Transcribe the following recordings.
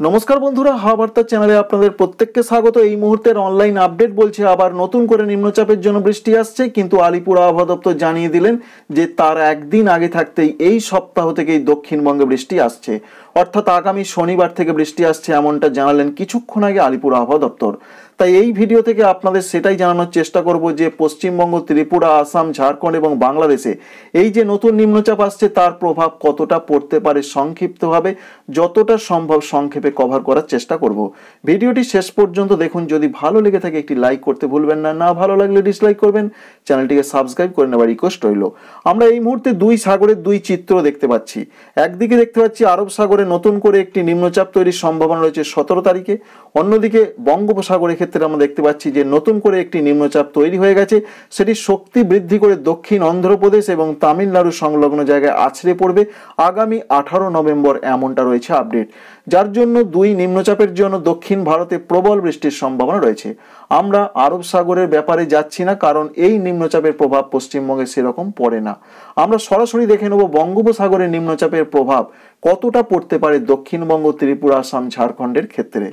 নমস্কার বন্ধুরা হাওয়া বার্তা চ্যানেলে আপনাদের প্রত্যেককে স্বাগত। এই মুহূর্তের অনলাইন আপডেট বলছে, আবার নতুন করে নিম্নচাপের জন্য বৃষ্টি আসছে। কিন্তু আলিপুর আবহাওয়া দপ্তর জানিয়ে দিলেন যে, তার একদিন আগে থাকতেই এই সপ্তাহ থেকেই দক্ষিণবঙ্গে বৃষ্টি আসছে। অর্থাৎ আগামী শনিবার থেকে বৃষ্টি আসছে এমনটা জানালেন কিছুক্ষণ আগে আলিপুর আবহাওয়া দপ্তর। তাই এই ভিডিও থেকে আপনাদের সেটাই জানানোর চেষ্টা করব যে পশ্চিমবঙ্গ, ত্রিপুরা, আসাম, ঝাড়খণ্ড এবং বাংলাদেশে এই যে নতুন নিম্নচাপ আসছে তার প্রভাব কতটা পড়তে পারে সংক্ষিপ্তভাবে যতটা সম্ভব সংক্ষেপে কভার করার চেষ্টা করব। ভিডিওটি শেষ পর্যন্ত দেখুন, যদি ভালো লেগে থাকে একটি লাইক করতে ভুলবেন না না ভালো লাগলে ডিসলাইক করবেন, চ্যানেলটিকে সাবস্ক্রাইব করে নেবার রিকোয়েস্ট রইল। আমরা এই মুহূর্তে দুই সাগরের দুই চিত্র দেখতে পাচ্ছি। একদিকে দেখতে পাচ্ছি আরব সাগরে নতুন করে একটি নিম্নচাপ তৈরির সম্ভাবনা রয়েছে সতেরো তারিখে। অন্যদিকে বঙ্গোপসাগরের ক্ষেত্রে আমরা দেখতে পাচ্ছি যে নতুন করে একটি নিম্নচাপ তৈরি হয়ে গেছে। সেটি শক্তি বৃদ্ধি করে দক্ষিণ অন্ধ্রপ্রদেশ এবং তামিলনাড়ু সংলগ্ন জায়গায় আছড়ে পড়বে। আগামী আঠারো নভেম্বর এমনটা রয়েছে আপডেট। যার জন্য দুই নিম্নচাপের জন্য দক্ষিণ ভারতে প্রবল বৃষ্টির সম্ভাবনা রয়েছে। আমরা আরব সাগরের ব্যাপারে যাচ্ছি না, কারণ এই নিম্নচাপের প্রভাব পশ্চিমবঙ্গে সেরকম পড়ে না। আমরা সরাসরি দেখে নেব বঙ্গোপসাগরের নিম্নচাপের প্রভাব কতটা পড়তে পারে দক্ষিণবঙ্গ, ত্রিপুরা, আসাম, ঝাড়খণ্ডের ক্ষেত্রে।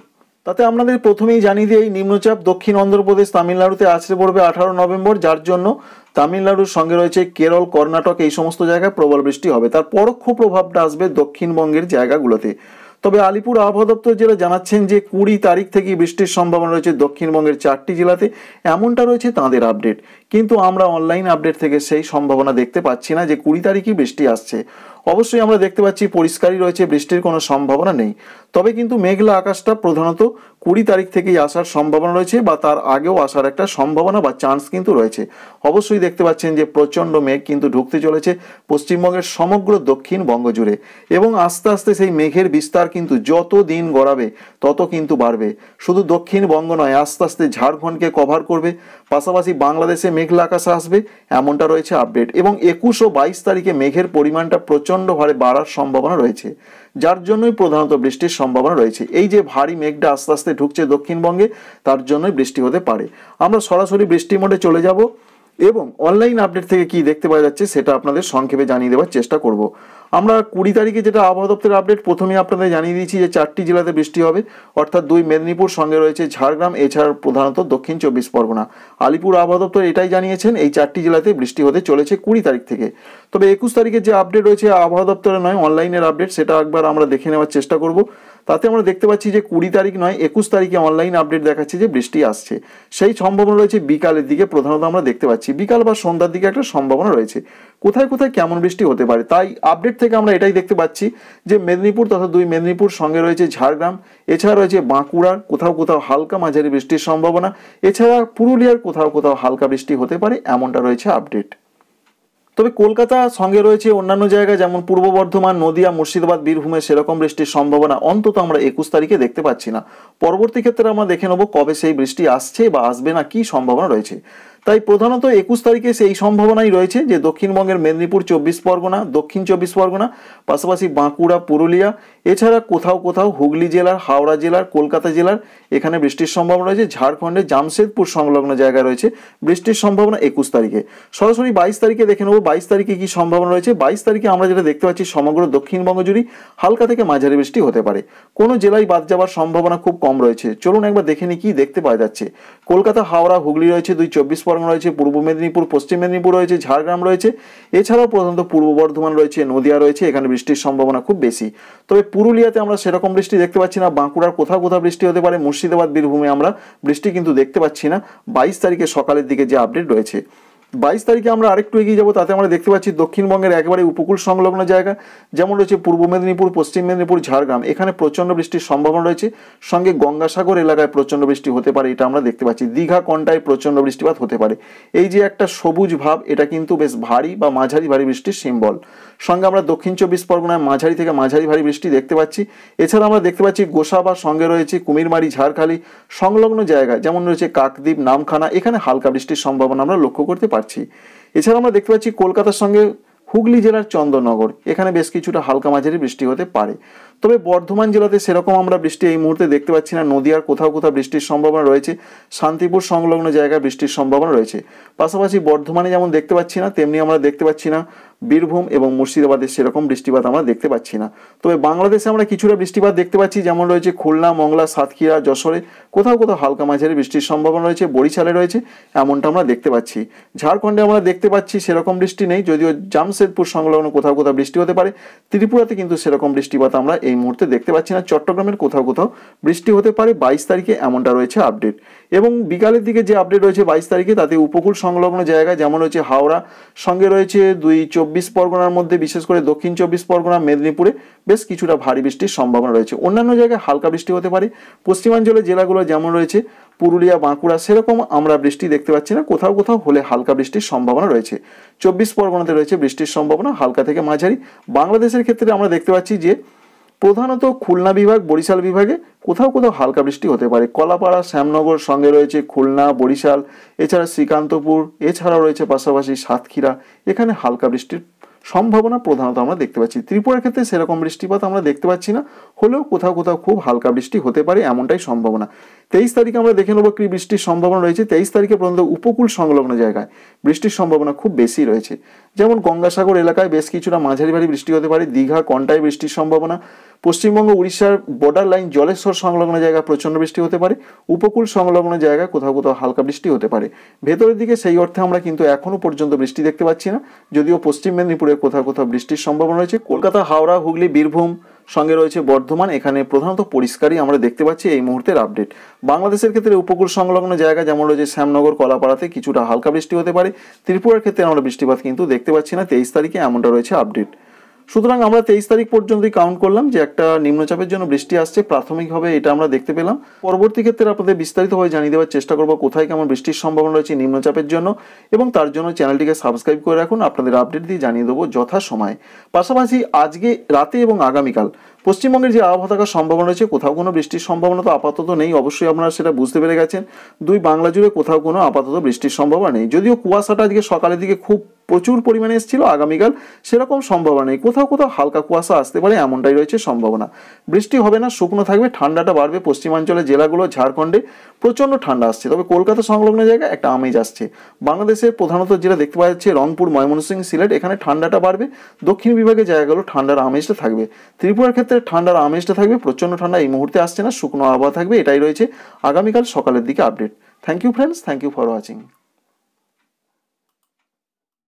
তাতে আপনাদের প্রথমেই জানিয়ে দিয়ে এই নিম্নচাপ দক্ষিণ অন্ধ্রপ্রদেশ, তামিলনাড়ুতে আছড়ে পড়বে আঠারো নভেম্বর, যার জন্য তামিলনাড়ুর সঙ্গে রয়েছে কেরল, কর্ণাটক, এই সমস্ত জায়গায় প্রবল বৃষ্টি হবে। তার পরোক্ষ প্রভাবটা আসবে দক্ষিণবঙ্গের জায়গাগুলোতে। তবে আলিপুর আবহাওয়া দপ্তর জেলা জানাচ্ছেন যে কুড়ি তারিখ থেকে বৃষ্টির সম্ভাবনা রয়েছে দক্ষিণবঙ্গের চারটি জেলাতে। এমনটা রয়েছে তাঁদের আপডেট। কিন্তু আমরা অনলাইন আপডেট থেকে সেই সম্ভাবনা দেখতে পাচ্ছি না যে কুড়ি তারিখই বৃষ্টি আসছে। অবশ্যই আমরা দেখতে পাচ্ছি পরিষ্কারই রয়েছে, বৃষ্টির কোনো সম্ভাবনা নেই। তবে কিন্তু মেঘলা আকাশটা প্রধানত কুড়ি তারিখ থেকেই আসার সম্ভাবনা রয়েছে বা তার আগেও আসার একটা সম্ভাবনা বা চান্স কিন্তু রয়েছে। অবশ্যই দেখতে পাচ্ছেন যে প্রচণ্ড মেঘ কিন্তু ঢুকতে চলেছে পশ্চিমবঙ্গের সমগ্র দক্ষিণবঙ্গ জুড়ে এবং আস্তে আস্তে সেই মেঘের বিস্তার কিন্তু যত দিন গড়াবে, তত কিন্তু বাড়বে। শুধু দক্ষিণবঙ্গ নয়, আস্তে আস্তে ঝাড়খণ্ডকে কভার করবে, পাশাপাশি বাংলাদেশে মেঘলা আকাশ আসবে, এমনটা রয়েছে আপডেট এবং একুশ ও বাইশ তারিখে মেঘের পরিমাণটা প্রচণ্ড ভারে বাড়ার সম্ভাবনা রয়েছে, যার জন্যই প্রধানত বৃষ্টির সম্ভাবনা রয়েছে। এই যে ভারী মেঘটা আস্তে আস্তে ঢুকছে দক্ষিণবঙ্গে, তার জন্যই বৃষ্টি হতে পারে। আমরা সরাসরি বৃষ্টি মোডে চলে যাব এবং অনলাইন আপডেট থেকে কি দেখতে পাওয়া যাচ্ছে সেটা আপনাদের সংক্ষেপে জানিয়ে দেওয়ার চেষ্টা করব। আমরা কুড়ি তারিখে যেটা আবহাওয়া দপ্তরের আপডেট প্রথমে আপনাদের জানিয়ে দিয়েছি যে চারটি জেলাতে বৃষ্টি হবে, অর্থাৎ দুই মেদিনীপুর সঙ্গে রয়েছে ঝাড়গ্রাম, এছাড়া প্রধানত দক্ষিণ চব্বিশ পরগনা। আলিপুর আবহাওয়া দপ্তর এটাই জানিয়েছেন, এই চারটি জেলাতে বৃষ্টি হতে চলেছে কুড়ি তারিখ থেকে। তবে একুশ তারিখে যে আপডেট রয়েছে আবহাওয়া দপ্তরে নয় অনলাইনের আপডেট সেটা একবার আমরা দেখে নেওয়ার চেষ্টা করব। তাতে আমরা দেখতে পাচ্ছি যে কুড়ি তারিখ নয়, একুশ তারিখে অনলাইন আপডেট দেখাচ্ছে যে বৃষ্টি আসছে। সেই সম্ভাবনা রয়েছে বিকালের দিকে, প্রধানত আমরা দেখতে পাচ্ছি। বিকাল বা সন্ধ্যার দিকে একটা সম্ভাবনা রয়েছে। কোথায় কোথায় কেমন বৃষ্টি হতে পারে? তাই আপডেট থেকে আমরা এটাই দেখতে পাচ্ছি যে মেদিনীপুর তথা দুই মেদিনীপুর সঙ্গে রয়েছে ঝাড়গ্রাম, এছাড়া রয়েছে বাঁকুড়ার, কোথাও কোথাও হালকা মাঝারি বৃষ্টির সম্ভাবনা। এছাড়া পুরুলিয়ার কোথাও কোথাও হালকা বৃষ্টি হতে পারে, এমনটা রয়েছে আপডেট তবে কলকাতা সঙ্গে রয়েছে অন্যান্য জায়গায় যেমন পূর্ব বর্ধমান, নদিয়া, মুর্শিদাবাদ, বীরভূমে সেরকম বৃষ্টির সম্ভাবনা অন্তত আমরা একুশ তারিখে দেখতে পাচ্ছি না। পরবর্তী ক্ষেত্রে আমরা দেখে নেব কবে সেই বৃষ্টি আসছে বা আসবে না, কি সম্ভাবনা রয়েছে। তাই প্রধানত একুশ তারিখে সেই সম্ভাবনাই রয়েছে যে দক্ষিণবঙ্গের মেদিনীপুর চব্বিশ পরগনা, দক্ষিণ চব্বিশ পরগনা, পাশাপাশি বাঁকুড়া, পুরুলিয়া, এছাড়া কোথাও কোথাও হুগলি জেলার, হাওড়া জেলার, কলকাতা জেলার এখানে বৃষ্টির সম্ভাবনা রয়েছে। ঝাড়খণ্ডের জামশেদপুর সংলগ্ন জায়গায় রয়েছে বৃষ্টির সম্ভাবনা একুশ তারিখে। সরাসরি বাইশ তারিখে দেখে নেব বাইশ তারিখে কি সম্ভাবনা রয়েছে। বাইশ তারিখে আমরা যেটা দেখতে পাচ্ছি সমগ্র দক্ষিণবঙ্গ জুড়ে হালকা থেকে মাঝারি বৃষ্টি হতে পারে। কোনো জেলায় বাদ যাওয়ার সম্ভাবনা খুব কম রয়েছে। চলুন একবার দেখে নিই কি দেখতে পাওয়া যাচ্ছে। কলকাতা, হাওড়া, হুগলি রয়েছে দুই চব্বিশ পরগনা রয়েছে, পূর্ব মেদিনীপুর, পশ্চিম মেদিনীপুর রয়েছে, ঝাড়গ্রাম রয়েছে। এছাড়াও প্রধানত পূর্ব বর্ধমান রয়েছে, নদিয়া রয়েছে, এখানে বৃষ্টির সম্ভাবনা খুব বেশি। তবে পুরুলিয়াতে আমরা সেরকম বৃষ্টি দেখতে পাচ্ছি না, বাঁকুড়ার কোথাও কোথাও বৃষ্টি হতে পারে, মুর্শিদাবাদ, বীরভূমে আমরা বৃষ্টি কিন্তু দেখতে পাচ্ছি না। বাইশ তারিখে সকালের দিকে যে আপডেট রয়েছে। বাইশ তারিখে আমরা আরেকটু এগিয়ে যাব, তাতে আমরা দেখতে পাচ্ছি দক্ষিণবঙ্গের একেবারে উপকূল সংলগ্ন জায়গা, যেমন রয়েছে পূর্ব মেদিনীপুর, পশ্চিম মেদিনীপুর, ঝাড়গ্রাম। এখানে প্রচণ্ড বৃষ্টির সম্ভাবনা রয়েছে। সঙ্গে গঙ্গাসাগর এলাকায় প্রচণ্ড বৃষ্টি হতে পারে, এটা আমরা দেখতে পাচ্ছি। দীঘা কন্টায় প্রচণ্ড বৃষ্টিপাত হতে পারে। এই যে একটা সবুজ ভাব, এটা কিন্তু বেশ ভারী বা মাঝারি ভারী বৃষ্টির সিম্বল সঙ্গে আমরা দক্ষিণ চব্বিশ পরগনায় মাঝারি থেকে মাঝারি ভারী বৃষ্টি দেখতে পাচ্ছি। এছাড়া আমরা দেখতে পাচ্ছি গোসাবা, সঙ্গে রয়েছে কুমিরমারি, ঝাড়খালি, সংলগ্ন জায়গা, যেমন রয়েছে কাকদ্বীপ, নামখানা। এখানে হালকা বৃষ্টির সম্ভাবনা আমরা লক্ষ্য করতে পারছি। এছাড়া আমরা দেখতে পাচ্ছি কলকাতার সঙ্গে হুগলি জেলার চন্দননগর। এখানে বেশ কিছুটা হালকা মাঝারি বৃষ্টি হতে পারে। তবে বর্ধমান জেলাতে সেরকম আমরা বৃষ্টি এই মুহূর্তে দেখতে পাচ্ছি না। নদীয়ার কোথাও কোথাও বৃষ্টির সম্ভাবনা রয়েছে। শান্তিপুর সংলগ্ন জায়গায় বৃষ্টির সম্ভাবনা রয়েছে। পাশাপাশি বর্ধমানে যেমন দেখতে পাচ্ছি না, তেমনি আমরা দেখতে পাচ্ছি না বীরভূম এবং মুর্শিদাবাদে সেরকম বৃষ্টিপাত আমরা দেখতে পাচ্ছি না। তবে বাংলাদেশে আমরা কিছুটা বৃষ্টিপাত দেখতে পাচ্ছি, যেমন রয়েছে খুলনা, মংলা, সাতক্ষীরা, যশোরে। কোথাও কোথাও হালকা মাঝারি বৃষ্টির সম্ভাবনা রয়েছে, বরিশালে রয়েছে, এমনটা আমরা দেখতে পাচ্ছি। ঝাড়খণ্ডে আমরা দেখতে পাচ্ছি সেরকম বৃষ্টি নেই, যদিও জামশেদপুর সংলগ্ন কোথাও কোথাও বৃষ্টি হতে পারে। ত্রিপুরাতে কিন্তু সেরকম বৃষ্টিপাত আমরা এই মুহূর্তে দেখতে পাচ্ছি না। চট্টগ্রামের কোথাও কোথাও বৃষ্টি হতে পারে, বাইশ তারিখে এমনটা রয়েছে আপডেট। এবং বিকালের দিকে যে আপডেট রয়েছে বাইশ তারিখে, তাতে উপকূল সংলগ্ন জায়গা, যেমন রয়েছে হাওড়া, সঙ্গে রয়েছে দুই চব্বিশ পরগনার মধ্যে, বিশেষ করে দক্ষিণ চব্বিশ পরগনা, মেদিনীপুরে বেশ কিছুটা ভারী বৃষ্টির সম্ভাবনা রয়েছে। অন্যান্য জায়গায় হালকা বৃষ্টি হতে পারে। পশ্চিমাঞ্চলের জেলাগুলো যেমন রয়েছে, পুরুলিয়া, বাঁকুড়া, সেরকম আমরা বৃষ্টি দেখতে পাচ্ছি না। কোথাও কোথাও হলে হালকা বৃষ্টির সম্ভাবনা রয়েছে। চব্বিশ পরগনাতে রয়েছে বৃষ্টির সম্ভাবনা হালকা থেকে মাঝারি। বাংলাদেশের ক্ষেত্রে আমরা দেখতে পাচ্ছি যে প্রধানত খুলনা বিভাগ, বরিশাল বিভাগে কোথাও কোথাও হালকা বৃষ্টি হতে পারে। কলাপাড়া, শ্যামনগর সঙ্গে রয়েছে খুলনা, বরিশাল, এছাড়া শ্রীকান্তপুর, এছাড়াও রয়েছে পাশাপাশি সাতক্ষীরা। এখানে হালকা বৃষ্টির সম্ভাবনা প্রধানত আমরা দেখতে পাচ্ছি। ত্রিপুরার ক্ষেত্রে সেরকম বৃষ্টিপাত আমরা দেখতে পাচ্ছি না। হলেও কোথাও কোথাও খুব হালকা বৃষ্টি হতে পারে এমনটাই সম্ভাবনা। তেইশ তারিখে আমরা দেখে নেব কি বৃষ্টির সম্ভাবনা রয়েছে। তেইশ তারিখে পর্যন্ত উপকূল সংলগ্ন জায়গায় বৃষ্টির সম্ভাবনা খুব বেশি রয়েছে। যেমন গঙ্গাসাগর এলাকায় বেশ কিছুটা মাঝারি ভারী বৃষ্টি হতে পারে। দীঘা কন্টায় বৃষ্টির সম্ভাবনা। পশ্চিমবঙ্গ, উড়িষ্যার বর্ডার লাইন জলেশ্বর সংলগ্ন জায়গায় প্রচণ্ড বৃষ্টি হতে পারে। উপকূল সংলগ্ন জায়গায় কোথাও কোথাও হালকা বৃষ্টি হতে পারে। ভেতরের দিকে সেই অর্থে আমরা কিন্তু এখনও পর্যন্ত বৃষ্টি দেখতে পাচ্ছি না। যদিও পশ্চিম মেদিনীপুরে কোথাও কোথাও বৃষ্টির সম্ভাবনা রয়েছে। কলকাতা, হাওড়া, হুগলি, বীরভূম সঙ্গে রয়েছে বর্ধমান। এখানে প্রধানত পরিষ্কারই আমরা দেখতে পাচ্ছি এই মুহূর্তের আপডেট বাংলাদেশের ক্ষেত্রে উপকূল সংলগ্ন জায়গা যেমন রয়েছে শ্যামনগর, কলাপাড়াতে কিছুটা হালকা বৃষ্টি হতে পারে। ত্রিপুরার ক্ষেত্রে আমরা বৃষ্টিপাত কিন্তু দেখতে পাচ্ছি না। তেইশ তারিখে এমনটা রয়েছে আপডেট সুতরাং আমরা তেইশ তারিখ পর্যন্তই কাউন্ট করলাম যে একটা নিম্নচাপের জন্য বৃষ্টি আসছে। প্রাথমিকভাবে এটা আমরা দেখতে পেলাম। পরবর্তী ক্ষেত্রে আপনাদের বিস্তারিতভাবে জানিয়ে দেওয়ার চেষ্টা করব কোথায় কেমন বৃষ্টির সম্ভাবনা রয়েছে নিম্নচাপের জন্য এবং তার জন্য চ্যানেলটিকে সাবস্ক্রাইব করে রাখুন। আপনাদের আপডেট দিয়ে জানিয়ে দেবো যথা সময় পাশাপাশি আজকে রাতে এবং আগামীকাল পশ্চিমবঙ্গের যে আবহাওয়া থাকার সম্ভাবনা রয়েছে, কোথাও কোনো বৃষ্টির সম্ভাবনা তো আপাতত নেই। অবশ্যই আপনারা সেটা বুঝতে পেরে গেছেন। দুই বাংলা জুড়ে কোথাও কোনো আপাতত বৃষ্টির সম্ভাবনা নেই। যদিও কুয়াশাটা আজকে সকালের দিকে খুব প্রচুর পরিমাণে এসেছিল, আগামীকাল সেরকম সম্ভাবনা নেই। কোথাও কোথাও হালকা কুয়াশা আসতে পারে, এমনটাই রয়েছে সম্ভাবনা। বৃষ্টি হবে না, শুকনো থাকবে, ঠান্ডাটা বাড়বে পশ্চিমাঞ্চলের জেলাগুলো, ঝাড়খণ্ডে প্রচণ্ড ঠান্ডা আসছে। তবে কলকাতা সংলগ্ন জায়গায় একটা আমেজ আসছে। বাংলাদেশের প্রধানত যেটা দেখতে পাওয়া যাচ্ছে, রংপুর ময়মনসিংহ সিলেট, এখানে ঠান্ডাটা বাড়বে। দক্ষিণ বিভাগের জায়গাগুলো ঠান্ডার আমেজটা থাকবে। ত্রিপুরার ক্ষেত্রে ঠান্ডার আমেজটা থাকবে, প্রচণ্ড ঠান্ডা এই মুহূর্তে আসছে না, শুকনো আবহাওয়া থাকবে, এটাই রয়েছে আগামীকাল সকালের দিকে update. Thank you friends thank you for watching